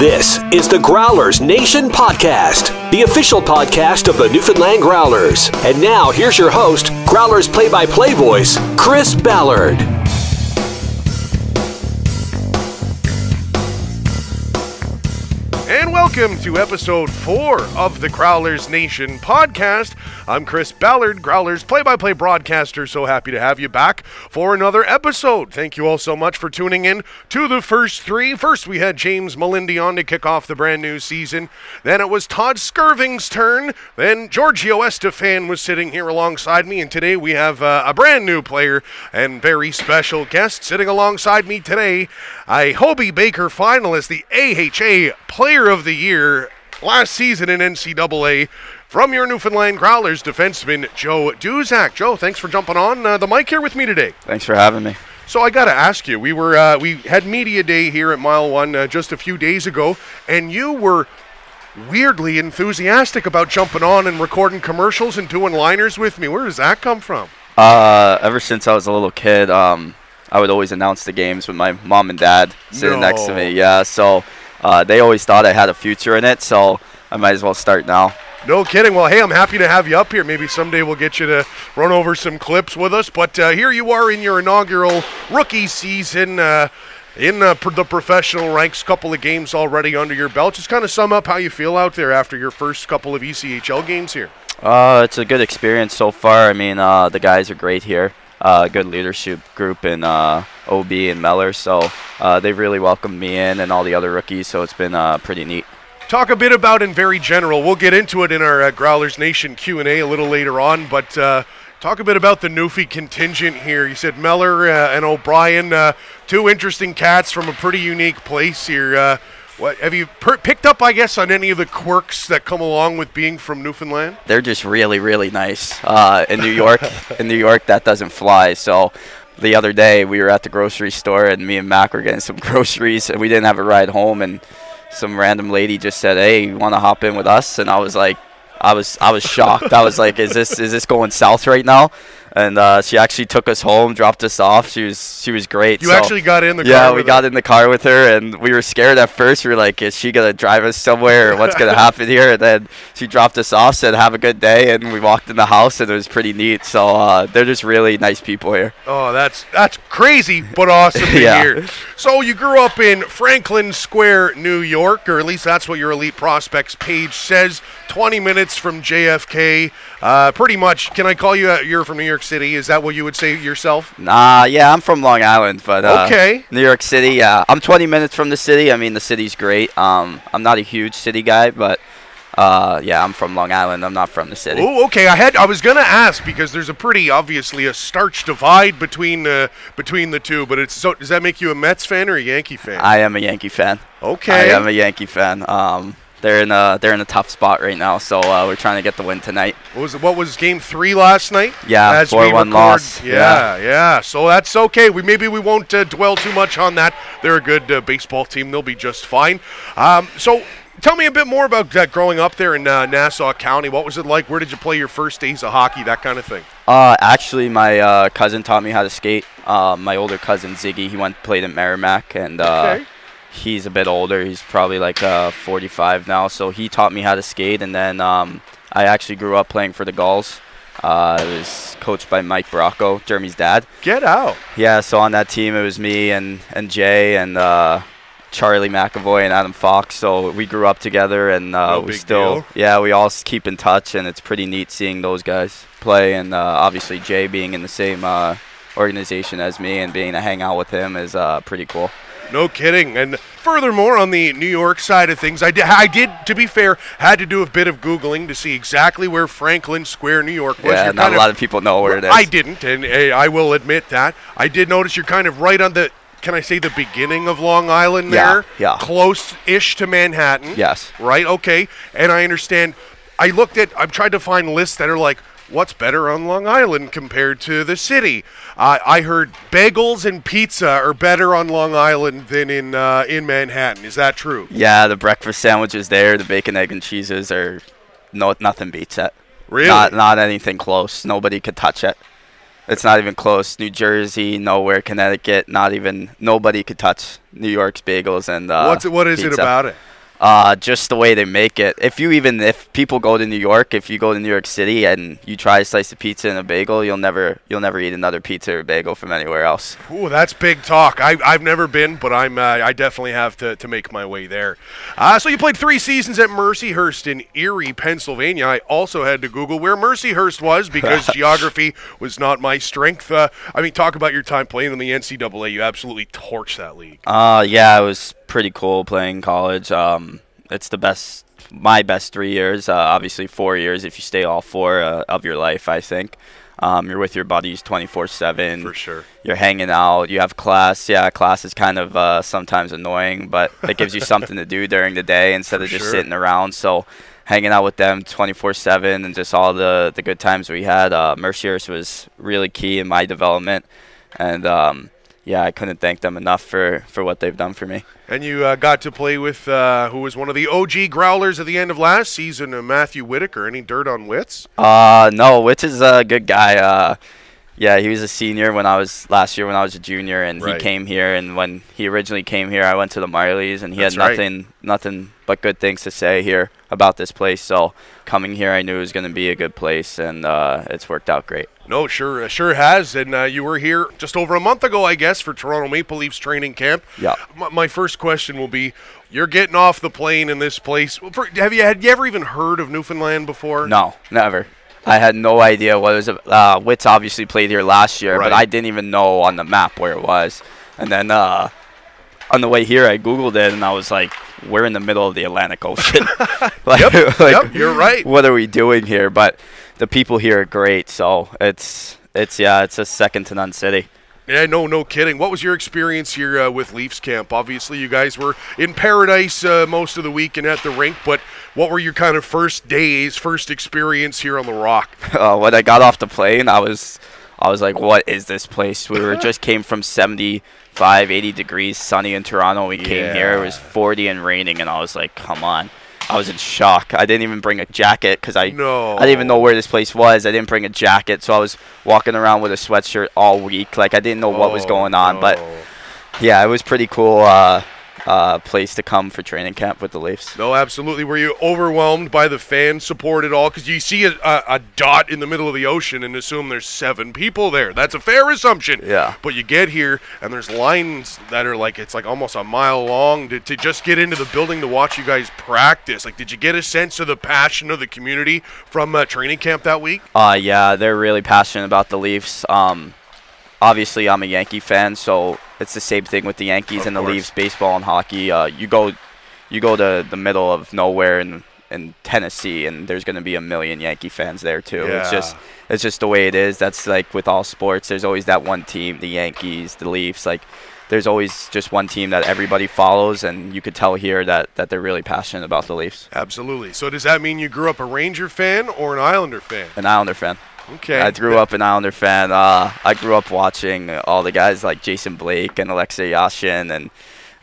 This is the Growlers Nation Podcast, the official podcast of the Newfoundland Growlers. And now, here's your host, Growlers play by play voice, Chris Ballard. Welcome to episode four of the Growlers Nation podcast. I'm Chris Ballard, Growlers play by play broadcaster. So happy to have you back for another episode. Thank you all so much for tuning in to the first three. First, we had James Melindy on to kick off the brand new season. Then it was Todd Skirving's turn. Then Giorgio Estephan was sitting here alongside me. And today we have uh, a brand new player and very special guest sitting alongside me today. A Hobey Baker finalist, the AHA Player of the Year last season in NCAA. From your Newfoundland Growlers, defenseman Joe Duszak. Joe, thanks for jumping on uh, the mic here with me today. Thanks for having me. So I got to ask you, we were uh, we had media day here at Mile One uh, just a few days ago, and you were weirdly enthusiastic about jumping on and recording commercials and doing liners with me. Where does that come from? Uh, ever since I was a little kid, um, I would always announce the games with my mom and dad sitting next to me. Yeah, so uh, they always thought I had a future in it, so I might as well start now. No kidding. Well, hey, I'm happy to have you up here. Maybe someday we'll get you to run over some clips with us. But uh, here you are in your inaugural rookie season. Uh, in uh, the professional ranks, couple of games already under your belt. Just kind of sum up how you feel out there after your first couple of ECHL games here. Uh, it's a good experience so far. I mean, uh, the guys are great here. Uh, good leadership group in uh, OB and Meller, so uh, they've really welcomed me in and all the other rookies. So it's been uh, pretty neat. Talk a bit about in very general. We'll get into it in our uh, Growlers Nation Q and A a little later on, but. Uh, Talk a bit about the Newfie contingent here. You said Meller and O'Brien, two interesting cats from a pretty unique place here. What have you per- picked up, I guess, on any of the quirks that come along with being from Newfoundland? they're just really really nice uh, in New York. in New York, that doesn't fly. So the other day we were at the grocery store and me and Mac were getting some groceries and we didn't have a ride home and some random lady just said, "Hey, you want to hop in with us?" And I was like, I was I was shocked. I was like, "Is this is this going south right now?" And uh, she actually took us home, dropped us off. She was she was great. You So- actually got in the yeah, car. we with got her. in the car with her, and we were scared at first. We were like, "Is she gonna drive us somewhere, or what's gonna happen here?" And then she dropped us off, said, "Have a good day," and we walked in the house, and it was pretty neat. So uh, they're just really nice people here. Oh, that's that's crazy, but awesome to Yeah. hear. So you grew up in Franklin Square, New York, or at least that's what your elite prospects page says. 20 minutes from JFK. Uh, pretty much. Can I call you? Uh, you're from New York City. Is that what you would say yourself? Nah, yeah, I'm from Long Island, but uh, Okay. New York City. Yeah, I'm 20 minutes from the city. I mean, the city's great. Um, I'm not a huge city guy, but uh, yeah, I'm from Long Island. I'm not from the city. Oh, okay. I had. I was gonna ask because there's a pretty obviously a starch divide between uh, between the two. But it's so. Does that make you a Mets fan or a Yankee fan? I am a Yankee fan. okay. I am a Yankee fan. Um, they're in a they're in a tough spot right now, so uh, we're trying to get the win tonight. What was it, what was game three last night? Yeah, 4-1 record- loss. Yeah, yeah, So that's okay. We maybe we won't uh, dwell too much on that. They're a good uh, baseball team. They'll be just fine. Um, so. Tell me a bit more about growing up there in uh, Nassau County. What was it like? Where did you play your first days of hockey? That kind of thing. Uh, actually, my uh, cousin taught me how to skate. Uh, my older cousin Ziggy, he went played at Merrimack, and uh, Okay. He's a bit older. He's probably like uh, 45 now, so he taught me how to skate. And then um, I actually grew up playing for the Gulls. Uh, I was coached by Mike Bracco, Jeremy's dad. Get out. Yeah, so on that team it was me and, and Jay and uh, Charlie McAvoy and Adam Fox. So we grew up together and uh, No we still deal. yeah we all keep in touch and it's pretty neat seeing those guys play and uh, obviously Jay being in the same uh, organization as me and being to hang out with him is uh, pretty cool. No kidding. And furthermore, on the New York side of things, I did, I did, to be fair, had to do a bit of Googling to see exactly where Franklin Square, New York was. yeah, You're not a lot of people know where it is. I didn't, and uh, I will admit that. I did notice you're kind of right on the, can I say the beginning of Long Island Yeah, there? yeah. Close-ish to Manhattan. Yes. Right, okay. And I understand, I looked at, I've tried to find lists that are like, what's better on Long Island compared to the city? Uh, I heard bagels and pizza are better on Long Island than in, uh, in Manhattan. Is that true? Yeah, the breakfast sandwiches there, the bacon, egg, and cheeses are no nothing beats it. Really? Not not anything close. Nobody could touch it. It's not even close. New Jersey, nowhere. Connecticut, not even. Nobody could touch New York's bagels and. Uh, What's it, what is it about it? Uh, just the way they make it. If you even if people go to New York, if you go to New York City and you try a slice of pizza and a bagel, you'll never you'll never eat another pizza or bagel from anywhere else. Ooh, that's big talk. I, I've never been, but I'm uh, I definitely have to, to make my way there. Uh, so you played three seasons at Mercyhurst in Erie, Pennsylvania. I also had to Google where Mercyhurst was because geography was not my strength. Uh, I mean, talk about your time playing in the NCAA. You absolutely torched that league. Uh, yeah, it was pretty cool playing college. Um, it's the best, my best three years. Uh, obviously, four years if you stay all four uh, of your life. I think. Um, you're with your buddies 24/7. For sure. You're hanging out. You have class. Yeah, class is kind of uh, sometimes annoying, but it gives you something to do during the day instead For of just sure. sitting around. So, hanging out with them 24/7 and just all the the good times we had. Uh, Mercyhurst was really key in my development, and um, yeah, I couldn't thank them enough for for what they've done for me. And you uh, got to play with uh, who was one of the OG growlers at the end of last season, uh, Matthew Whitaker. Any dirt on Wits? Uh, no, Witch is a good guy. Uh, yeah, he was a senior when I was last year when I was a junior, and Right. he came here. And when he originally came here, I went to the Marlies, and he That's had right. nothing, nothing but good things to say here about this place. So coming here, I knew it was going to be a good place, and uh, it's worked out great. No, sure, sure has. And uh, you were here just over a month ago, I guess, for Toronto Maple Leafs training camp. Yeah. My, my first question will be: You're getting off the plane in this place. For, have you had you ever even heard of Newfoundland before? No, never. I had no idea what it was. Uh, Wits obviously played here last year, Right. but I didn't even know on the map where it was. And then uh, on the way here, I googled it, and I was like, "We're in the middle of the Atlantic Ocean. like, Yep, like, yep, you're right. What are we doing here?" But the people here are great, so it's it's yeah, it's a second to none city. Yeah, no, no kidding. What was your experience here uh, with Leafs camp? Obviously, you guys were in paradise uh, most of the week and at the rink, but what were your kind of first days, first experience here on the Rock? uh, when I got off the plane, I was I was like, "What is this place?" We were just came from 75, 80 degrees, sunny in Toronto. We came here, it was 40 and raining, and I was like, "Come on." I was in shock. I didn't even bring a jacket because I No. I didn't even know where this place was. I didn't bring a jacket, so I was walking around with a sweatshirt all week. Like I didn't know what was Oh, going on. But yeah, it was pretty cool. Uh, uh, place to come for training camp with the Leafs. No, absolutely. Were you overwhelmed by the fan support at all? Because you see a, a, a dot in the middle of the ocean and assume there's seven people there. That's a fair assumption. Yeah. But you get here and there's lines that are like it's like almost a mile long to, to just get into the building to watch you guys practice. Like, did you get a sense of the passion of the community from uh, training camp that week? Uh, yeah, they're really passionate about the Leafs. Um, obviously, I'm a Yankee fan, so it's the same thing with the Yankees Of and the course. Leafs, baseball and hockey. Uh, you go, you go to the middle of nowhere in in Tennessee, and there's going to be a million Yankee fans there too. It's just it's just the way it is. That's like with all sports. There's always that one team, the Yankees, the Leafs. Like there's always just one team that everybody follows, and you could tell here that that they're really passionate about the Leafs. Absolutely. So does that mean you grew up a Ranger fan or an Islander fan? An Islander fan. Okay. I grew up an Islander fan. Uh, I grew up watching all the guys like Jason Blake and Alexei Yashin and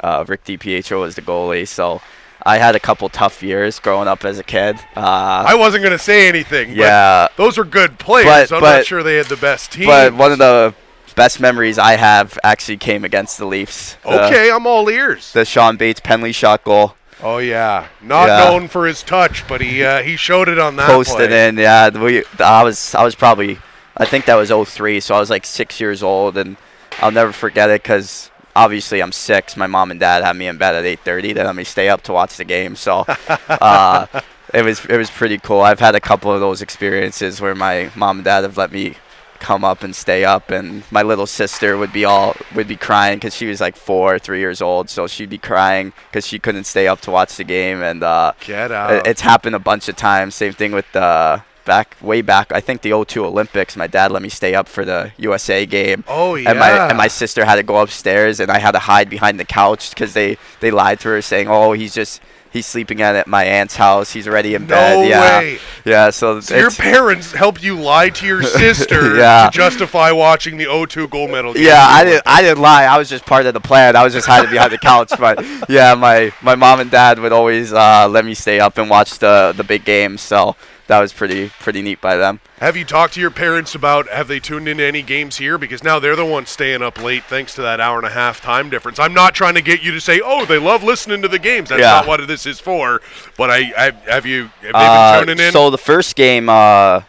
uh, Rick DiPietro was the goalie. So I had a couple tough years growing up as a kid. Uh, I wasn't going to say anything. but yeah, Those were good players. But- I'm not sure they had the best team. but one of the best memories I have actually came against the Leafs. The- Okay, I'm all ears. The Shawn Bates penalty shot goal. Oh yeah, not Yeah. known for his touch, but he uh, he showed it on that posted play. in. Yeah, we, I was I was probably I think that was 03, so I was like six years old, and I'll never forget it because obviously I'm six. My mom and dad had me in bed at 8:30 to let me stay up to watch the game. So uh, it was it was pretty cool. I've had a couple of those experiences where my mom and dad have let me come up and stay up and my little sister would be all would be crying because she was like four three years old so she'd be crying because she couldn't stay up to watch the game and uh, Get out. It's happened a bunch of times. Same thing with uh, back way back. I think the 02 Olympics. My dad let me stay up for the USA game. oh yeah. And my and my sister had to go upstairs, and I had to hide behind the couch because they they lied to her, saying, "Oh, he's just he's sleeping at at my aunt's house. He's already in no bed." yeah, way. yeah. So, So your parents helped you lie to your sister Yeah. to justify watching the O2 gold medal. game. Yeah, I didn't. I didn't lie. I was just part of the plan. I was just hiding behind the couch. But yeah, my, my mom and dad would always uh, let me stay up and watch the the big games. So that was pretty pretty neat by them. Have you talked to your parents about have they tuned into any games here? Because now they're the ones staying up late thanks to that hour and a half time difference. I'm not trying to get you to say, oh, they love listening to the games. That's Yeah. not what this is for. But I, I have you have they been Uh, tuning in? so the first game, uh,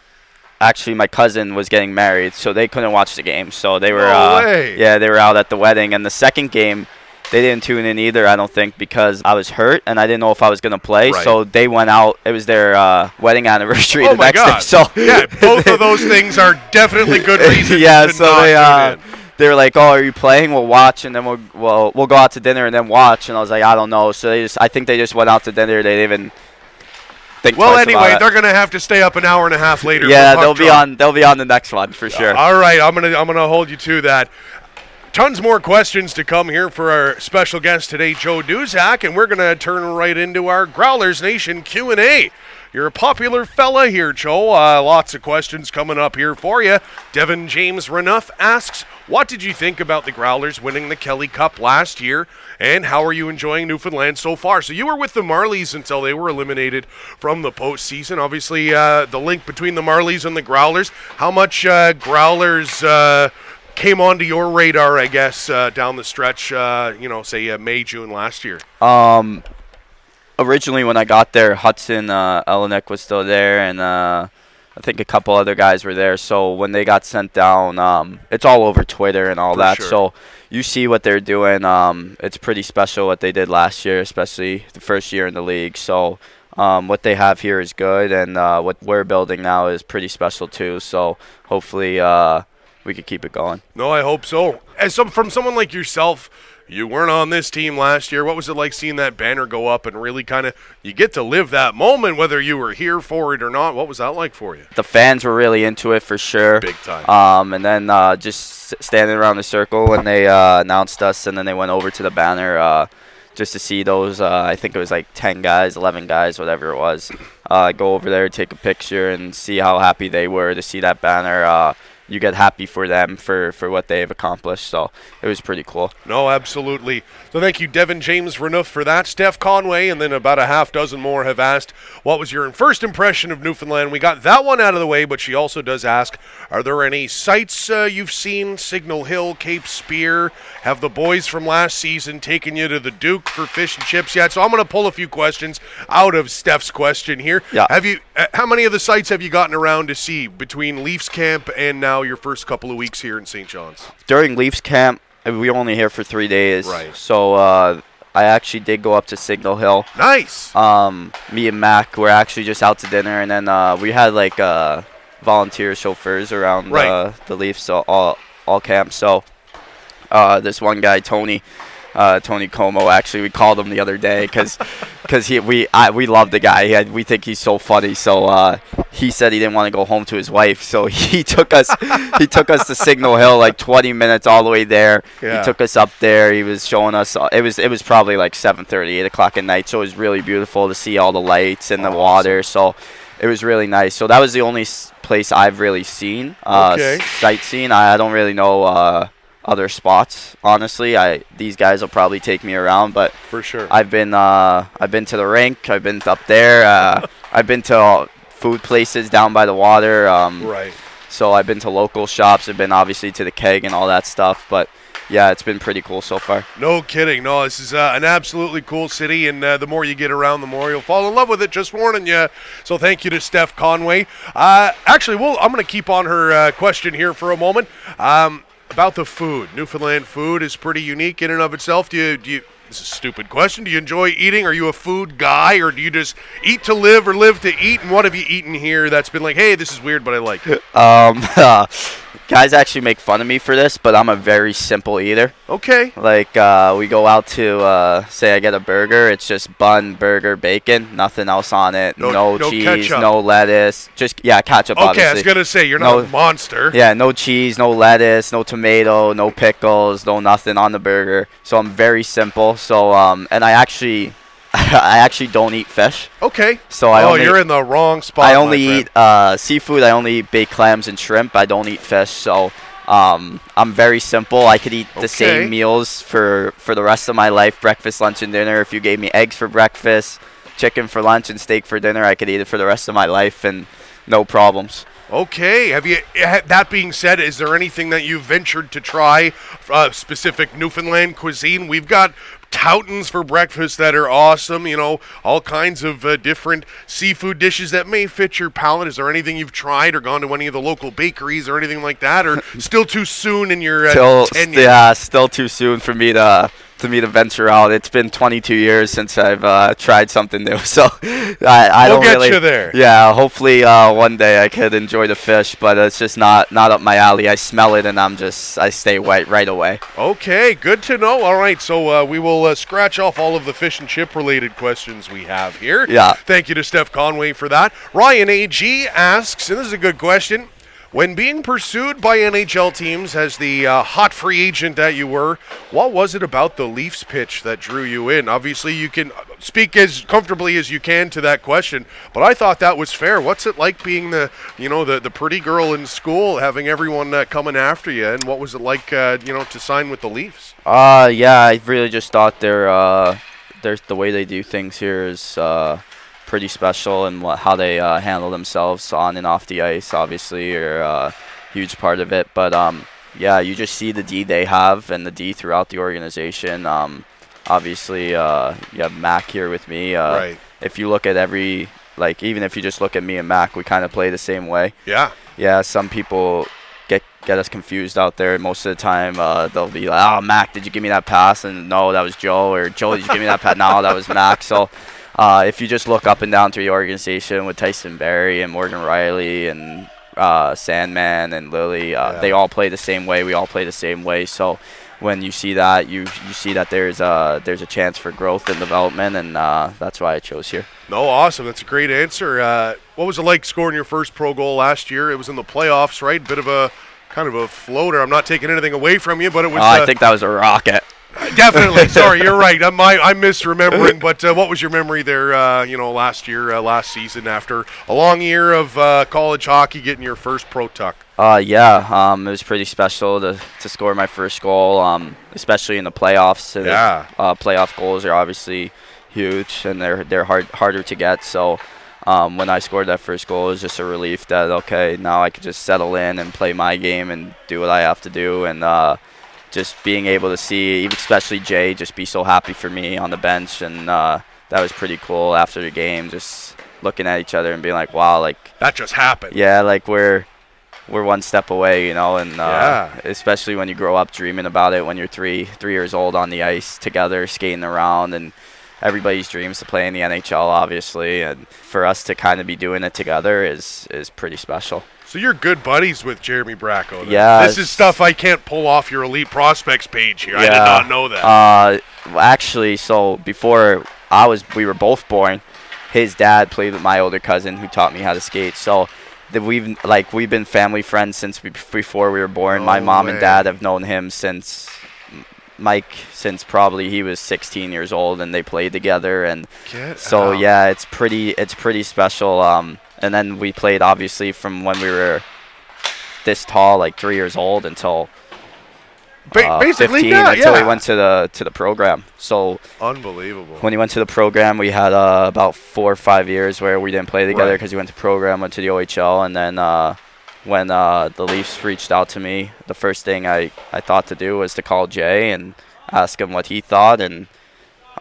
actually, my cousin was getting married, so they couldn't watch the game. So they were, No uh, way. yeah, they were out at the wedding. And the second game, they didn't tune in either. I don't think because I was hurt and I didn't know if I was gonna play. Right. So they went out. It was their uh, wedding anniversary oh the my next God! day. So yeah, both of those things are definitely good reasons. yeah, to so they uh, they were like, "Oh, are you playing? We'll watch, and then we'll we'll we'll go out to dinner and then watch." And I was like, "I don't know." So they just, I think they just went out to dinner. They didn't even think. Well, anyway, they're gonna have to stay up an hour and a half later. yeah, they'll be on they'll be on the next one for sure. All right, I'm gonna I'm gonna hold you to that. Tons more questions to come here for our special guest today, Joe Duszak, and we're gonna turn right into our Growlers Nation Q and A. You're a popular fella here, Joe. Uh, lots of questions coming up here for you. Devin James Renuff asks, "What did you think about the Growlers winning the Kelly Cup last year, and how are you enjoying Newfoundland so far?" So you were with the Marlies until they were eliminated from the postseason. Obviously, uh, the link between the Marlies and the Growlers. How much uh, Growlers? Came onto your radar, I guess, uh, down the stretch, uh, you know, say uh, May, June last year. Um, originally when I got there, Hudson uh, Elynuik was still there, and uh, I think a couple other guys were there. So when they got sent down, um, it's all over Twitter and all For that. sure. So you see what they're doing. Um, it's pretty special what they did last year, especially the first year in the league. So. Um, what they have here is good, and uh, what we're building now is pretty special too. So hopefully, uh, we could keep it going. No, I hope so. As some from someone like yourself, you weren't on this team last year. What was it like seeing that banner go up and really kind of you get to live that moment, whether you were here for it or not? What was that like for you? The fans were really into it for sure. Big time. Um, and then uh, just standing around the circle when they uh, announced us, and then they went over to the banner uh, just to see those. Uh, I think it was like 10 guys, 11 guys, whatever it was. Uh, go over there, take a picture, and see how happy they were to see that banner. You get happy for them for, for what they've accomplished. So it was pretty cool. No, absolutely. So thank you, Devin James Renuff, for that. Steph Conway, and then about a half dozen more have asked, what was your first impression of Newfoundland? We got that one out of the way, but she also does ask, are there any sites uh, you've seen? Signal Hill, Cape Spear? Have the boys from last season taken you to the Duke for fish and chips yet? So I'm going to pull a few questions out of Steph's question here. Yeah. Have you? Uh, how many of the sites have you gotten around to see between Leafs camp and now your first couple of weeks here in St. John's? During Leafs camp, uh, we were only here for three days. Right. So uh, I actually did go up to Signal Hill. Nice. um, me and Mac were actually just out to dinner, and then uh, we had like uh, volunteer chauffeurs around Right. uh, the Leafs, all all camps. So uh, this one guy, Tony, uh, Tony Como, actually, we called him the other day because because he we I, we love the guy. He had, we think he's so funny. So uh, he said he didn't want to go home to his wife, so he took us he took us to Signal Hill like 20 minutes all the way there. Yeah. He took us up there. He was showing us. uh, It was it was probably like 7:30, 8 o'clock at night. So it was really beautiful to see all the lights and the water. So it was really nice. So that was the only s- place I've really seen uh, Okay. sightseeing. I, I don't really know uh, other spots. Honestly, I these guys will probably take me around, but For sure. I've been uh, I've been to the rink. I've been up there. Uh, I've been to food places down by the water. Um, right. so I've been to local shops. I've been obviously to the keg and all that stuff. But yeah, it's been pretty cool so far. No kidding. No, this is uh, an absolutely cool city, and uh, the more you get around, the more you'll fall in love with it. Just warning you. So thank you to Steph Conway. Uh, actually, well, I'm going to keep on her uh, question here for a moment. Um, about the food, Newfoundland food is pretty unique in and of itself. Do you? Do you this is a stupid question. Do you enjoy eating? Are you a food guy, or do you just eat to live or live to eat? And what have you eaten here that's been like, hey, this is weird, but I like it? Um, guys actually make fun of me for this, but I'm a very simple eater. Okay. Like uh, we go out to uh, say I get a burger, it's just bun, burger, bacon, nothing else on it. No- No, no cheese, ketchup. no lettuce. Just yeah, ketchup. Okay, I was gonna say you're not No- a monster. Yeah, no cheese, no lettuce, no tomato, no pickles, no nothing on the burger. So I'm very simple. So um, and I actually, I actually don't eat fish. Okay. So I oh, only, you're in the wrong spot. I only eat uh, seafood. I only eat baked clams and shrimp. I don't eat fish. So um, I'm very simple. I could eat the Okay. same meals for for the rest of my life: breakfast, lunch, and dinner. If you gave me eggs for breakfast, chicken for lunch and steak for dinner. I could eat it for the rest of my life and no problems. Okay. Have you? That being said, is there anything that you've ventured to try, uh, specific Newfoundland cuisine? We've got Toutons for breakfast that are awesome. You know, all kinds of uh, different seafood dishes that may fit your palate. Is there anything you've tried or gone to any of the local bakeries or anything like that, or still too soon in your uh, Still, tenure? yeah, still too soon for me to to me to venture out. It's been 22 years since I've uh, tried something new, so I, I We'll don't get really. you there. Yeah, hopefully uh, one day I could enjoy the fish, but it's just not not up my alley. I smell it and I'm just I stay white right away. Okay, good to know. All right, so uh, we will uh, scratch off all of the fish and chip related questions we have here. Yeah. Thank you to Steph Conway for that. Ryan AG asks, and this is a good question. When being pursued by NHL teams as the uh, hot free agent that you were, what was it about the Leafs pitch that drew you in? Obviously, you can speak as comfortably as you can to that question, but I thought that was fair. What's it like being the, you know, the, the pretty girl in school, having everyone uh, coming after you, and what was it like, uh, you know, to sign with the Leafs? Uh, yeah, I really just thought their uh, their the way they do things here is uh, pretty special, and what, how they uh, handle themselves on and off the ice, obviously, are a huge part of it. But um, yeah, you just see the D they have and the D throughout the organization. Um, obviously, uh, you have Mac here with me. Uh, Right. If you look at every like, even if you just look at me and Mac, we kind of play the same way Yeah. yeah, some people get get us confused out there. Most of the time, uh, they'll be like, "Oh, Mac, did you give me that pass?" And no, that was Joe. Or Joe, did you give me that pass? No, that was Mac. So, uh, if you just look up and down through the organization with Tyson Barrie and Morgan Rielly and uh, Sandman and Lily, uh, Yeah. they all play the same way. We all play the same way. So. When you see that, you you see that there's a there's a chance for growth and development, and uh, that's why I chose here. No, awesome. That's a great answer. Uh, what was it like scoring your first pro goal last year? It was in the playoffs, right? Bit of a kind of a floater. I'm not taking anything away from you, but it was Uh, I think that was a rocket. definitely. Sorry, you're right. I'm, I, I'm misremembering. But uh, what was your memory there? Uh, you know, last year, uh, last season, after a long year of uh, college hockey, getting your first pro tuck. Uh, yeah, um, it was pretty special to, to score my first goal, um, especially in the playoffs. And, Yeah. Uh, playoff goals are obviously huge, and they're they're hard harder to get. So, um, when I scored that first goal, it was just a relief that okay, now I could just settle in and play my game and do what I have to do, and uh, just being able to see, especially Jay, just be so happy for me on the bench, and uh, that was pretty cool after the game, just looking at each other and being like, wow, like That just happened. yeah, like we're we're one step away, you know, and uh, Yeah. especially when you grow up dreaming about it when you're three three years old on the ice together, skating around, and everybody's dreams to play in the NHL, obviously, and for us to kind of be doing it together is is pretty special. So you're good buddies with Jeremy Bracco. then. Yeah, This is stuff I can't pull off your elite prospects page here. I did not know that. Uh, well, actually, so before I was, we were both born. His dad played with my older cousin, who taught me how to skate. So, that we've like we've been family friends since we, before we were born. my mom and dad have known him since Mike since probably he was 16 years old, and they played together. And Get so out. yeah, it's pretty it's pretty special. Um, and then we played obviously from when we were this tall, like three years old, until uh, basically, 15 yeah, until yeah. we went to the to the program. So Unbelievable. when he went to the program, we had uh, about four or five years where we didn't play together Right. because he went to program, went to the OHL, and then uh, when uh, the Leafs reached out to me, the first thing I, I thought to do was to call Jay and ask him what he thought, and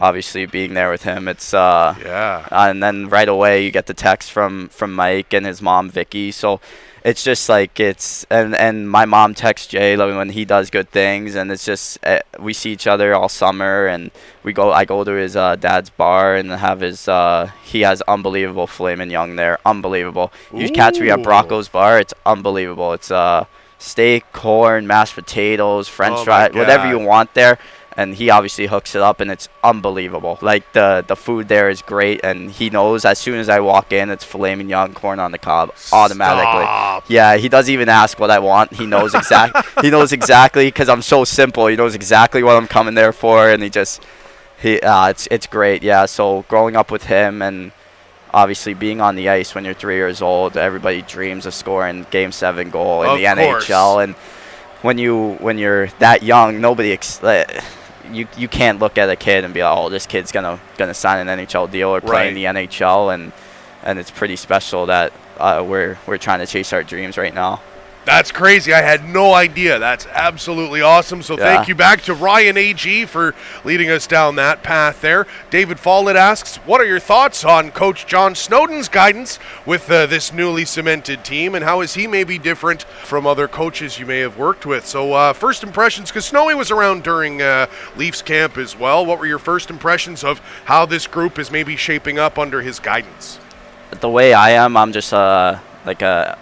obviously being there with him, it's uh, yeah. and then right away you get the text from from Mike and his mom Vicky. So it's just like it's and and my mom texts Jay like, when he does good things, and it's just uh, we see each other all summer, and we go. I go to his uh, dad's bar and have his. Uh, he has unbelievable filet mignon there, unbelievable. You catch me at Ooh. Bracco's bar, it's unbelievable. It's uh steak, corn, mashed potatoes, French Oh fries, whatever you want there and he obviously hooks it up and it's unbelievable. Like the the food there is great and he knows as soon as i walk in it's filet mignon corn on the cob automatically. Stop. yeah he doesn't even ask what i want. He knows exact he knows exactly because i'm so simple. He knows exactly what i'm coming there for and he just he uh, it's it's great. Yeah so growing up with him and obviously being on the ice when you're three years old everybody dreams of scoring game seven goal in Of the course. nhl and when you when you're that young nobody ex- uh, you you can't look at a kid and be like, oh, this kid's gonna gonna sign an NHL deal or play in the NHL, and and it's pretty special that uh, we're we're trying to chase our dreams right now. That's crazy. I had no idea. That's absolutely awesome. So Yeah. thank you back to Ryan AG for leading us down that path there. David Follett asks, "What are your thoughts on Coach John Snowden's guidance with uh, this newly cemented team, and how is he maybe different from other coaches you may have worked with?" So uh, first impressions, because Snowy was around during uh, Leafs camp as well. What were your first impressions of how this group is maybe shaping up under his guidance? the way I am, I'm just uh like a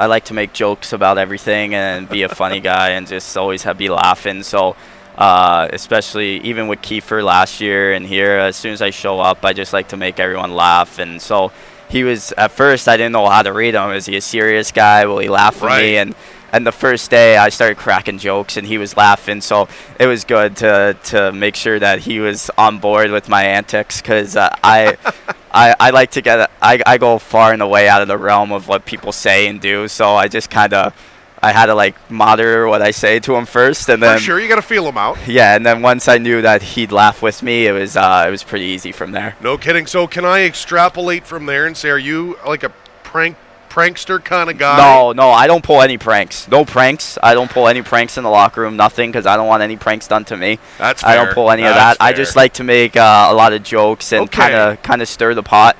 I like to make jokes about everything and be a funny guy and just always have be laughing. So uh, especially even with Kiefer last year and here, as soon as I show up, I just like to make everyone laugh. And so he was at first I didn't know how to read him. Is he a serious guy? Will he laugh Right. me? And and the first day I started cracking jokes and he was laughing, so it was good to to make sure that he was on board with my antics because uh, I. I, I like to get I, I go far and away out of the realm of what people say and do so I just kind of I had to like monitor what I say to him first and For then sure, you got to feel him out. yeah and then once I knew that he'd laugh with me it was uh, it was pretty easy from there No kidding. So can I extrapolate from there and say, are you like a prank prankster kind of guy? No, no, I don't pull any pranks. No pranks. I don't pull any pranks in the locker room. Nothing, because I don't want any pranks done to me. That's fair. I don't pull any of That's that. I just like to make uh, a lot of jokes and kind of kind of stir the pot.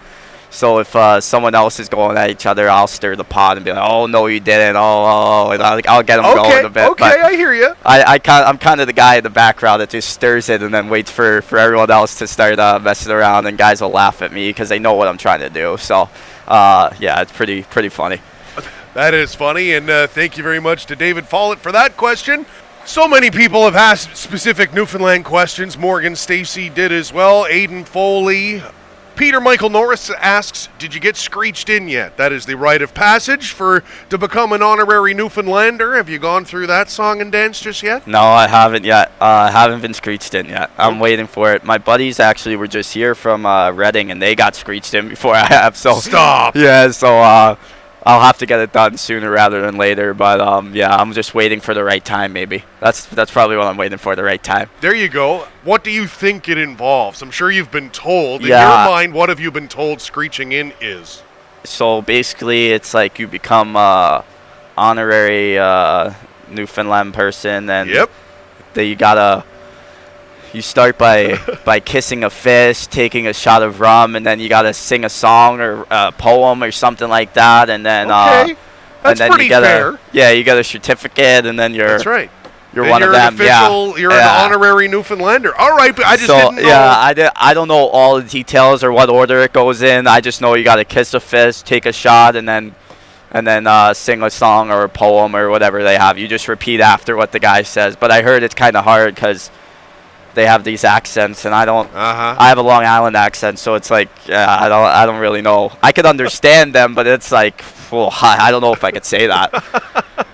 So if uh, someone else is going at each other, I'll stir the pot and be like, "Oh no, you didn't." Oh, oh, oh," and I'll, I'll get them Okay, going a bit. okay, but I hear you. I, I kind, I'm kind of the guy in the background that just stirs it and then waits for, for everyone else to start uh, messing around, and guys will laugh at me because they know what I'm trying to do. So, uh, yeah, it's pretty pretty funny. That is funny, and uh, thank you very much to David Follett for that question. So many people have asked specific Newfoundland questions. Morgan Stacy did as well. Aiden Foley. Peter Michael Norris asks, "Did you get screeched in yet? That is the rite of passage for to become an honorary Newfoundlander. Have you gone through that song and dance just yet?" No, I haven't yet. Uh, I haven't been screeched in yet. I'm waiting for it. My buddies actually were just here from uh, Reading, and they got screeched in before I have. So Stop. Yeah, so uh, I'll have to get it done sooner rather than later. But um, yeah, I'm just waiting for the right time. Maybe that's that's probably what I'm waiting for. The right time. There you go. What do you think it involves? I'm sure you've been told. Yeah. In your mind, what have you been told screeching in is? So basically, it's like you become a honorary uh, Newfoundland person, and Yep. that you gotta you start by by kissing a fish, taking a shot of rum, and then you gotta sing a song or a poem or something like that, and then uh, That's and then you get fair. a yeah, you get a certificate, and then you're That's right. you're Then one you're of them. An official, yeah, You're yeah. an honorary Newfoundlander. All right, but I just so didn't know. yeah, I, di- I don't know all the details or what order it goes in. I just know you got to kiss a fish, take a shot, and then and then uh, sing a song or a poem or whatever they have. You just repeat after what the guy says. But I heard it's kind of hard because they have these accents, and I don't. uh-huh. I have a Long Island accent, so it's like yeah, I don't I don't really know. I could understand them, but it's like well, I I don't know if I could say that.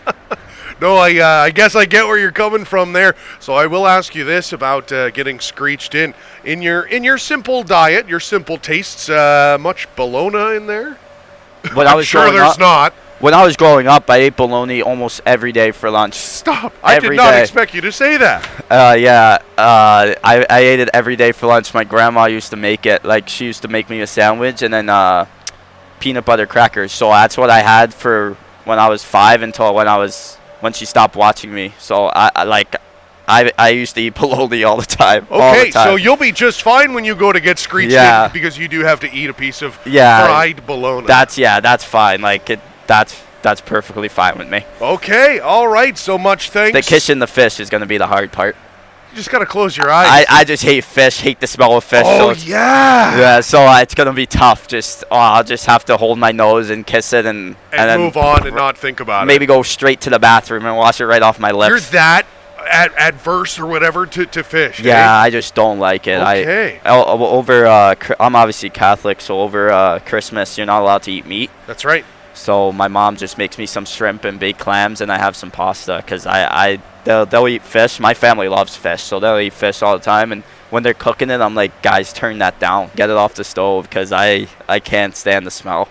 No, I, uh, I guess I get where you're coming from there. So I will ask you this about uh, getting screeched in in your in your simple diet, your simple tastes. Uh, much bologna in there? I I'm was sure there's up, not. When I was growing up, I ate bologna almost every day for lunch. Stop! I did not day. expect you to say that. Uh, yeah, uh, I, I ate it every day for lunch. My grandma used to make it. Like, she used to make me a sandwich and then uh, peanut butter crackers. So that's what I had for when I was five until when I was when she stopped watching me. So I, I like I, I used to eat bologna all the time. all the Okay, time. so you'll be just fine when you go to get screeched Yeah. because you do have to eat a piece of Yeah. fried bologna. that's yeah, that's fine. Like it, that's that's perfectly fine with me. okay, all right. So much thanks. The kissing the fish is gonna be the hard part. You just gotta close your eyes. I, I just hate fish. Hate the smell of fish. oh it's- yeah. Yeah, so uh, it's gonna be tough. Just oh, I'll just have to hold my nose and kiss it, and And, then move on and not think about it. maybe go straight to the bathroom and wash it right off my lips. You're that ad- adverse or whatever to, to fish. eh? yeah, I just don't like it. Okay. I over uh, I'm obviously Catholic, so over uh, Christmas you're not allowed to eat meat. That's right. So my mom just makes me some shrimp and baked clams, and I have some pasta because I, I they'll, they'll eat fish. My family loves fish, so they'll eat fish all the time. And when they're cooking it, I'm like, guys, turn that down, get it off the stove, because I I can't stand the smell.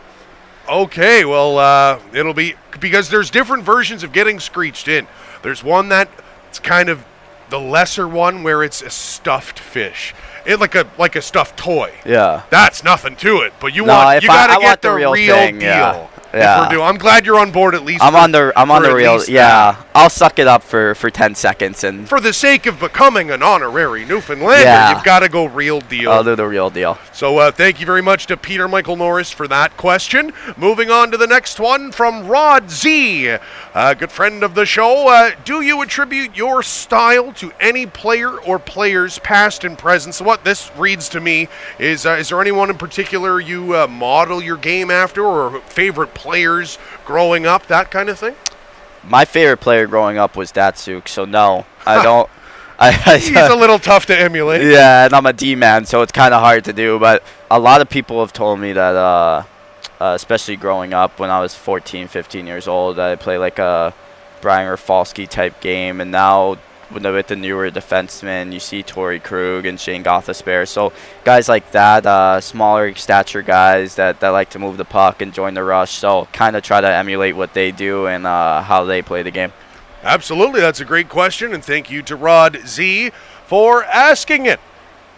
Okay, well, uh, it'll be because there's different versions of getting screeched in. There's one that it's kind of the lesser one where it's a stuffed fish, it like a like a stuffed toy. Yeah. That's nothing to it, but you No, want you gotta get the, the real real thing, deal. yeah. If Yeah. we're doing- I'm glad you're on board at least. I'm for- on the I'm on the real. Yeah, that. I'll suck it up for for 10 seconds and For the sake of becoming an honorary Newfoundlander, Yeah. you've got to go real deal. I'll do the real deal. So uh, thank you very much to Peter Michael Norris for that question. Moving on to the next one from Rod Z, a good friend of the show. Uh, do you attribute your style to any player or players, past and present? So what this reads to me is: uh, Is there anyone in particular you uh, model your game after, or favorite players growing up, that kind of thing? My favorite player growing up was Datsyuk, so no, I don't. I, He's a little tough to emulate. yeah, and I'm a D man, so it's kind of hard to do. But a lot of people have told me that, uh, uh, especially growing up when I was 14, 15 years old, I play like a Brian Rafalski type game, and now with the, with the newer defensemen, you see Torey Krug and Shayne Gostisbehere. So guys like that, uh, smaller stature guys that, that like to move the puck and join the rush. So kind of try to emulate what they do and uh, how they play the game. Absolutely, that's a great question, and thank you to Rod Z for asking it.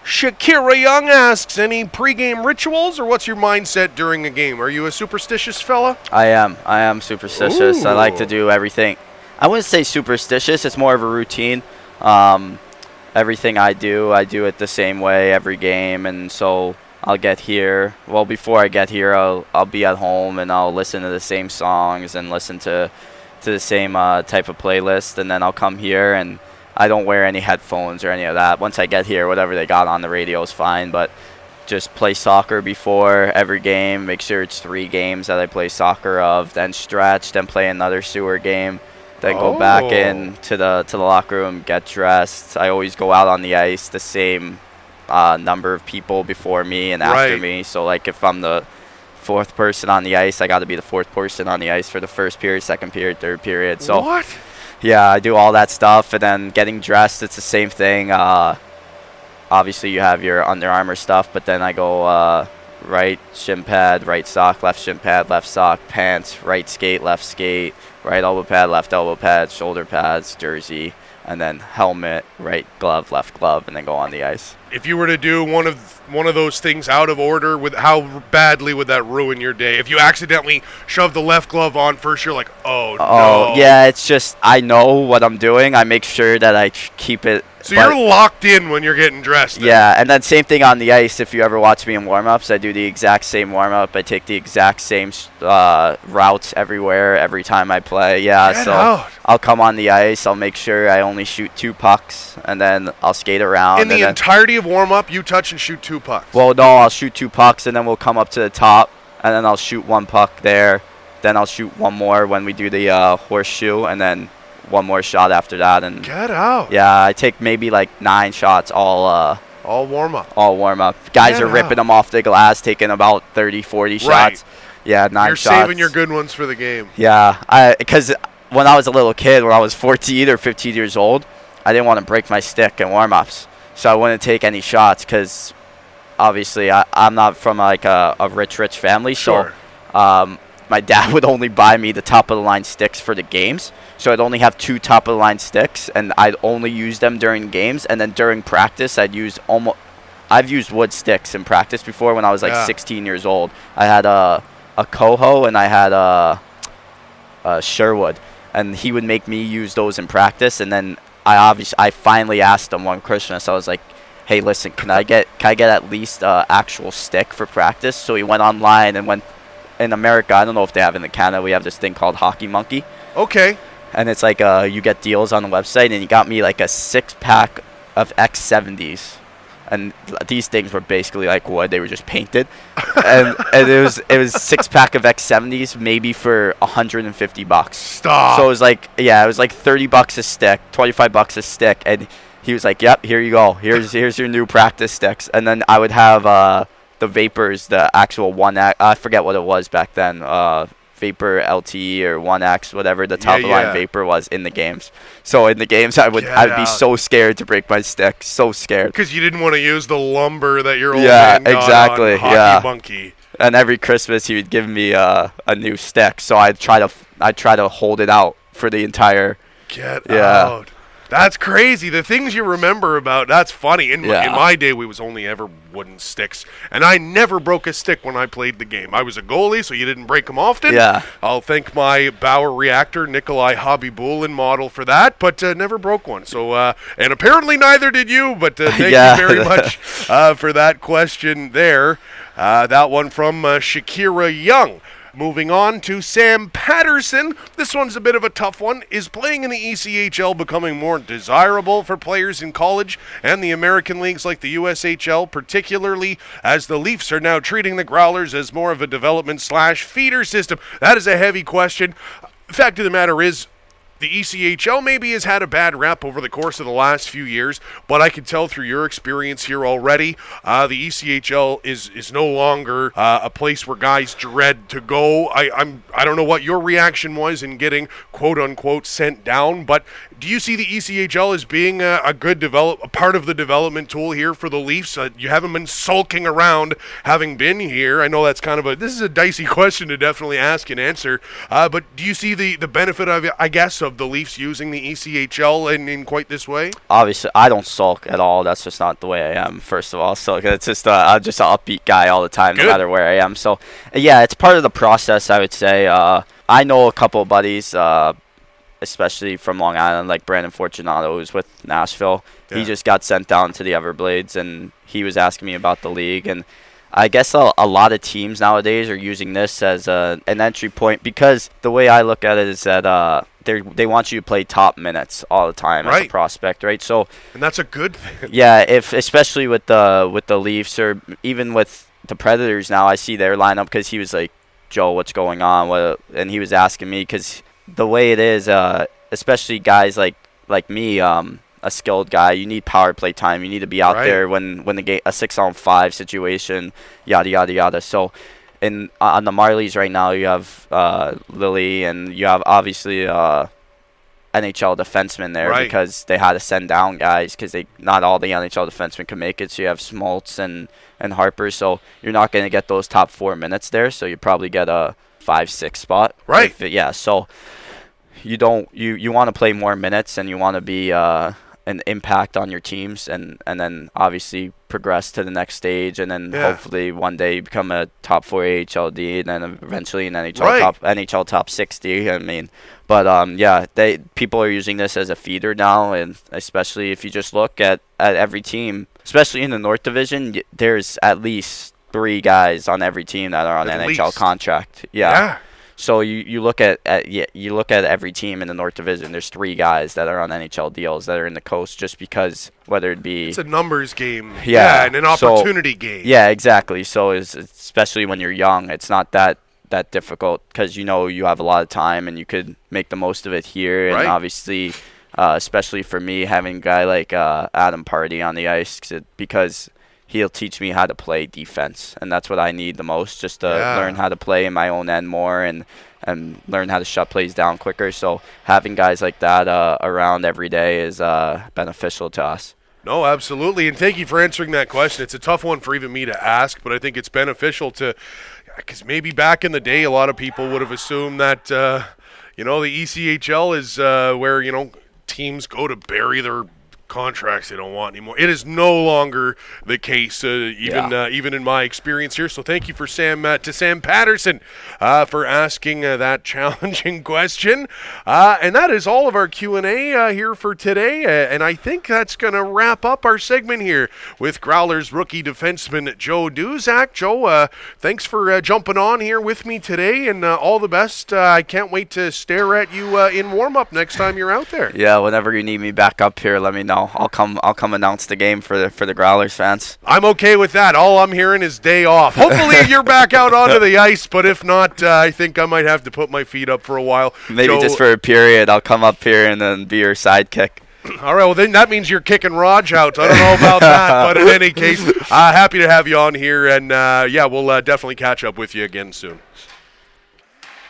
Shakira Young asks, any pregame rituals, or what's your mindset during a game? Are you a superstitious fella? I am. I am superstitious. I like to do everything. I wouldn't say superstitious. It's more of a routine. Um, everything I do, I do it the same way every game, and so I'll get here. Well, before I get here, I'll I'll be at home and I'll listen to the same songs and listen to to the same uh, type of playlist, and then I'll come here and I don't wear any headphones or any of that. Once I get here, whatever they got on the radio is fine, but just play soccer before every game. Make sure it's three games that I play soccer of, then stretch, then play another sewer game, then go back Oh. in to the to the locker room, get dressed. I always go out on the ice the same uh, number of people before me and after Right. me. So like if I'm the fourth person on the ice, I got to be the fourth person on the ice for the first period, second period, third period. So what? yeah, I do all that stuff, and then getting dressed, it's the same thing. Uh, obviously, you have your Under Armour stuff, but then I go uh, right shin pad, right sock, left shin pad, left sock, pants, right skate, left skate, right elbow pad, left elbow pad, shoulder pads, jersey, and then helmet, right glove, left glove, and then go on the ice. If you were to do one of one of those things out of order, with how badly would that ruin your day? If you accidentally shove the left glove on first, you're like, oh, Oh, no. yeah, it's just I know what I'm doing. I make sure that I keep it. So you're locked in when you're getting dressed. then. Yeah, and then same thing on the ice. If you ever watch me in warm-ups, I do the exact same warm-up. I take the exact same uh, routes everywhere every time I play. Yeah, Get so out. I'll come on the ice. I'll make sure I only shoot two pucks, and then I'll skate around. In the entirety of warm up, you touch and shoot two pucks. well, no, I'll shoot two pucks, and then we'll come up to the top, and then I'll shoot one puck there. Then I'll shoot one more when we do the uh, horseshoe, and then one more shot after that. And Get out. yeah, I take maybe like nine shots all. Uh, All warm up. all warm up. Guys Yeah. are ripping them off the glass, taking about 30, 40 Right. shots. Yeah, 9 You're shots. saving your good ones for the game. Yeah, I because when I was a little kid, when I was 14 or 15 years old, I didn't want to break my stick in warm ups, so I wouldn't take any shots because obviously I, I'm not from like a, a rich, rich family, Sure. so um, my dad would only buy me the top of the line sticks for the games. So I'd only have two top of the line sticks, and I'd only use them during games. And then during practice, I'd use almost. I've used wood sticks in practice before when I was like Yeah. 16 years old. I had a a Koho and I had a, a Sherwood, and he would make me use those in practice. And then I obviously I finally asked him one Christmas. I was like, "Hey, listen, can I get can I get at least a actual stick for practice?" So he went online and went in America. I don't know if they have it in Canada. We have this thing called Hockey Monkey Okay. and it's like uh, you get deals on the website, and he got me like a six pack of X70s, and these things were basically like wood; they were just painted, and and it was it was six pack of X70s, maybe for 150 bucks. Stop. So it was like yeah, it was like 30 bucks a stick, 25 bucks a stick, and he was like, "Yep, here you go. Here's here's your new practice sticks." And then I would have uh, the Vapors, the actual one I forget what it was back then. Uh, Vapor LTE or One X, whatever the top yeah. line Vapor was in the games. So in the games, I would Get I would be so scared to break my stick, so scared. Because you didn't want to use the lumber that your old Yeah, man got exactly, yeah. Monkey. And every Christmas, he would give me uh, a new stick, so I'd try to I would try to hold it out for the entire Get Yeah. out. That's crazy. The things you remember about that's funny. In, my, in my day, we was only ever wooden sticks, and I never broke a stick when I played the game. I was a goalie, so you didn't break them often. Yeah. I'll thank my Bauer reactor Nikolai Khabibulin model for that, but uh, never broke one. So, uh, and apparently neither did you. But uh, thank Yeah. you very much uh, for that question there. Uh, that one from uh, Shakira Young. Moving on to Sam Patterson. This one's a bit of a tough one. Is playing in the ECHL becoming more desirable for players in college and the American leagues like the USHL, particularly as the Leafs are now treating the Growlers as more of a development slash feeder system? That is a heavy question. Fact of the matter is, the ECHL maybe has had a bad rep over the course of the last few years, but I can tell through your experience here already, uh, the ECHL is is no longer uh, a place where guys dread to go. I, I'm I don't know what your reaction was in getting quote unquote sent down, but do you see the ECHL as being a, a good develop a part of the development tool here for the Leafs? Uh, you haven't been sulking around having been here. I know that's kind of a this is a dicey question to definitely ask and answer, uh, but do you see the the benefit of I guess of the Leafs using the ECHL in, in quite this way? Obviously, I don't sulk at all. That's just not the way I am. First of all, so it's just uh, I'm just an upbeat guy all the time, Good. no matter where I am. So yeah, it's part of the process. I would say. Uh, I know a couple of buddies, uh, especially from Long Island, like Brandon Fortunato, who's with Nashville. Yeah. He just got sent down to the Everblades, and he was asking me about the league and. I guess a, a lot of teams nowadays are using this as a, an entry point because the way I look at it is that uh, they they want you to play top minutes all the time as a prospect, right? So And that's a good thing. yeah, if especially with the with the Leafs or even with the Predators now, I see their lineup because he was like, Joe, what's going on? What? And he was asking me because the way it is, uh, especially guys like like me, um, a skilled guy, you need power play time. You need to be out Right. there when when the game a six on five situation, yada yada yada. So. In, on the Marlies right now, you have uh, Lily, and you have obviously uh, NHL defensemen there Right. because they had to send down guys because they not all the NHL defensemen can make it. So you have Smoltz and and Harper. So you're not going to get those top four minutes there. So you probably get a five six spot. Right. It- yeah. So you don't you you want to play more minutes and you want to be uh, an impact on your teams and and then obviously progress to the next stage and then Yeah. hopefully one day you become a top four AHLD and then eventually an NHL Right. top NHL top 60 I mean but um yeah they people are using this as a feeder now and especially if you just look at at every team especially in the North Division there's at least three guys on every team that are on At NHL least. contract yeah. So you, you look at, at yeah, you look at every team in the North Division. There's three guys that are on NHL deals that are in the coast just because whether it be It's a numbers game. Yeah, and an so- opportunity game. yeah exactly. So it's, especially when you're young, it's not that that difficult because you know you have a lot of time and you could make the most of it here. Right. And obviously, uh, especially for me, having a guy like uh, Adam Pardy on the ice 'cause it- because he'll teach me how to play defense, and that's what I need the most, just to Yeah. learn how to play in my own end more and and learn how to shut plays down quicker. So having guys like that uh, around every day is uh, beneficial to us. No, absolutely. And thank you for answering that question. It's a tough one for even me to ask, but I think it's beneficial to, because maybe back in the day, a lot of people would have assumed that, uh, you know, the ECHL is uh, where, you know, teams go to bury their contracts they don't want anymore. It is no longer the case, uh, even Yeah. uh, even in my experience here. So thank you for Sam uh, to Sam Patterson uh, for asking uh, that challenging question. Uh, and that is all of our Q and A uh, here for today. Uh, and I think that's going to wrap up our segment here with Growlers rookie defenseman Joe Duszak. Joe, uh, thanks for uh, jumping on here with me today, and uh, all the best. Uh, I can't wait to stare at you uh, in warm up next time you're out there. Yeah, whenever you need me back up here, let me know. I'll come. I'll come announce the game for the for the Growlers fans. I'm okay with that. All I'm hearing is day off. Hopefully you're back out onto the ice, but if not, uh, I think I might have to put my feet up for a while. Maybe Joe- just for a period, I'll come up here and then be your sidekick. All right, well then that means you're kicking Raj out. I don't know about that, but in any case, uh, happy to have you on here, and uh, yeah, we'll uh, definitely catch up with you again soon.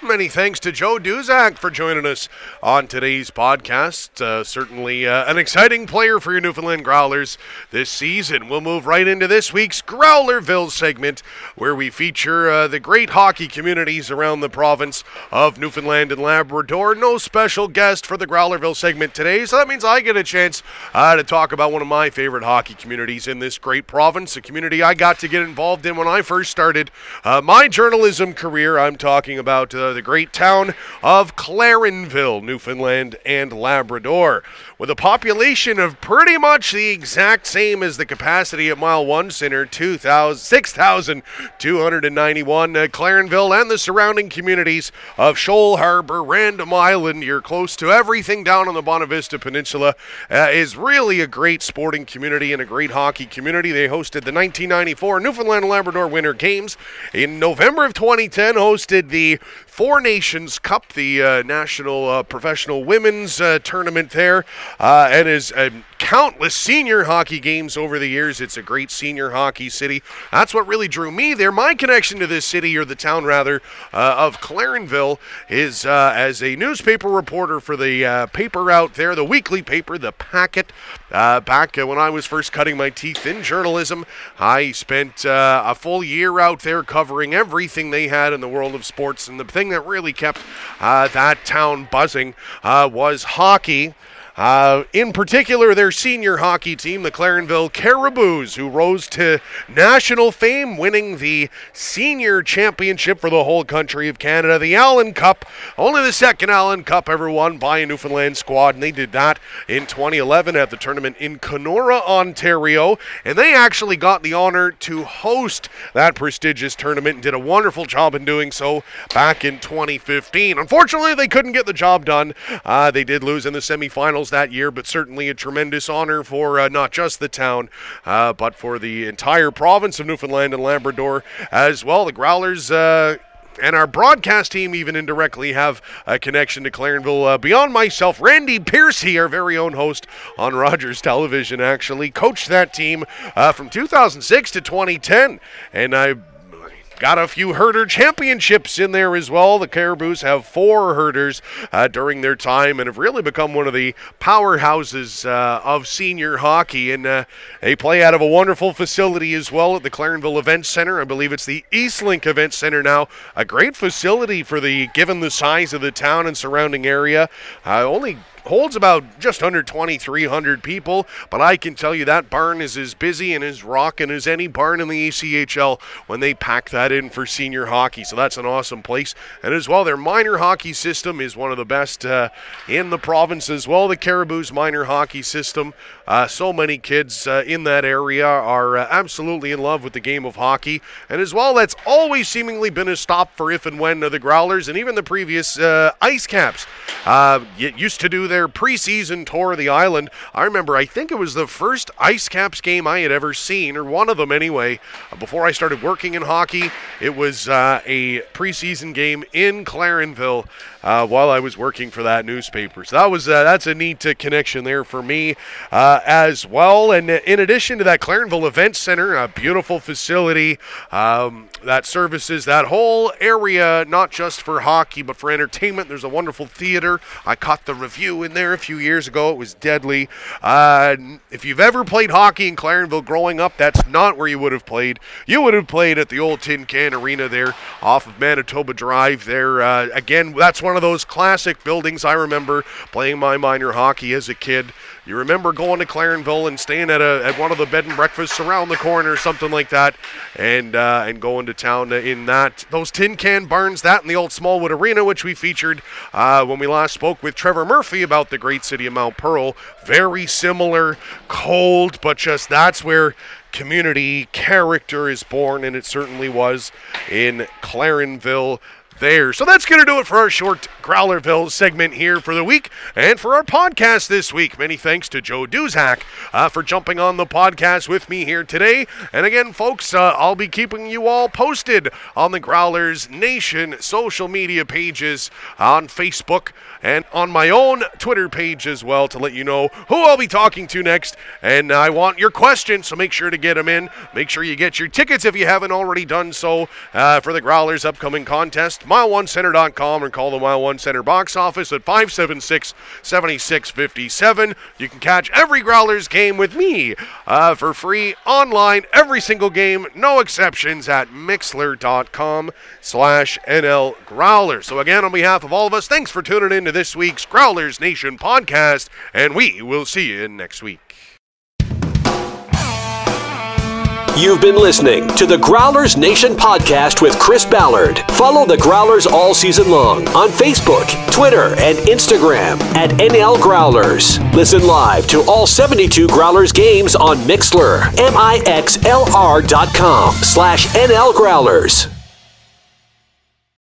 Many thanks to Joe Duszak for joining us on today's podcast. Uh, certainly uh, an exciting player for your Newfoundland Growlers this season. We'll move right into this week's Growlerville segment, where we feature uh, the great hockey communities around the province of Newfoundland and Labrador. No special guest for the Growlerville segment today, so that means I get a chance uh, to talk about one of my favorite hockey communities in this great province, a community I got to get involved in when I first started uh, my journalism career. I'm talking about the great town of Clarenville, Newfoundland and Labrador. With a population of pretty much the exact same as the capacity at Mile 1 Center, 6,291, uh, Clarenville and the surrounding communities of Shoal Harbor, Random Island, you're close to everything down on the Bonavista Peninsula, uh, is really a great sporting community and a great hockey community. They hosted the 1994 Newfoundland and Labrador Winter Games. In November of 2010, hosted the Four Nations Cup, the uh, national uh, professional women's uh, tournament there, uh, and is um, countless senior hockey games over the years. It's a great senior hockey city. That's what really drew me there. My connection to this city, or the town rather, uh, of Clarenville, is uh, as a newspaper reporter for the paper out there, the weekly paper, the Packet. back when I was first cutting my teeth in journalism, I spent a full year out there covering everything they had in the world of sports. And the thing that really kept uh, that town buzzing uh, was hockey. Uh, in particular, their senior hockey team, the Clarenville Caribous, who rose to national fame, winning the senior championship for the whole country of Canada, the Allen Cup, only the second Allen Cup ever won by a Newfoundland squad, and they did that in 2011 at the tournament in Kenora, Ontario, and they actually got the honor to host that prestigious tournament and did a wonderful job in doing so back in 2015. Unfortunately, they couldn't get the job done. Uh, they did lose in the semifinals that year, but certainly a tremendous honor for uh, not just the town, uh, but for the entire province of Newfoundland and Labrador as well. The Growlers. Uh, and our broadcast team even indirectly have a connection to Clarenville. Uh, beyond myself, Randy Piercy, our very own host on Rogers Television, actually coached that team uh, from 2006 to 2010, and I Got a few Herder championships in there as well. The Caribous have four Herders uh, during their time and have really become one of the powerhouses uh, of senior hockey. And uh, they play out of a wonderful facility as well at the Clarenville Event Center. I believe it's the Eastlink Event Center now. A great facility for the given the size of the town and surrounding area. Uh, only holds about just under 2,300 people, but I can tell you that barn is as busy and as rocking as any barn in the ECHL when they pack that in for senior hockey. So that's an awesome place. And as well, their minor hockey system is one of the best uh, in the province as well. The Caribous minor hockey system. Uh, so many kids uh, in that area are uh, absolutely in love with the game of hockey. And as well, that's always seemingly been a stop for if and when the Growlers and even the previous uh, Ice Caps uh, used to do their preseason tour of the island. I remember, I think it was the first Ice Caps game I had ever seen, or one of them anyway, before I started working in hockey. It was uh, a preseason game in Clarenville uh, while I was working for that newspaper. So that was uh, that's a neat uh, connection there for me uh, as well. And in addition to that, Clarenville Event Center, a beautiful facility um, that services that whole area, not just for hockey but for entertainment. There's a wonderful theater. I caught the review in there a few years ago. It was deadly. Uh, if you've ever played hockey in Clarenville growing up, that's not where you would have played. You would have played at the old Tin Can Arena there off of Manitoba Drive. There uh, again, that's one those classic buildings. I remember playing my minor hockey as a kid. You remember going to Clarenville and staying at a at one of the bed and breakfasts around the corner, or something like that, and uh, and going to town in that those tin can barns, that and the old Smallwood Arena, which we featured uh, when we last spoke with Trevor Murphy about the great city of Mount Pearl. Very similar, cold, but just that's where community character is born, and it certainly was in Clarenville there. So that's going to do it for our short Growlerville segment here for the week and for our podcast this week. Many thanks to Joe Duszak uh, for jumping on the podcast with me here today. And again, folks, uh, I'll be keeping you all posted on the Growlers Nation social media pages on Facebook and on my own Twitter page as well to let you know who I'll be talking to next. And I want your questions, so make sure to get them in. Make sure you get your tickets if you haven't already done so uh, for the Growlers upcoming contest mileonecenter.com or call the Mile One Center box office at 576 7657. You can catch every Growlers game with me uh, for free online, every single game, no exceptions, at mixlr.com slash NL Growlers. So, again, on behalf of all of us, thanks for tuning in to this week's Growlers Nation podcast, and we will see you next week. You've been listening to the Growlers Nation podcast with Chris Ballard. Follow the Growlers all season long on Facebook, Twitter, and Instagram at NL Growlers. Listen live to all 72 Growlers games on dot com slash NL Growlers.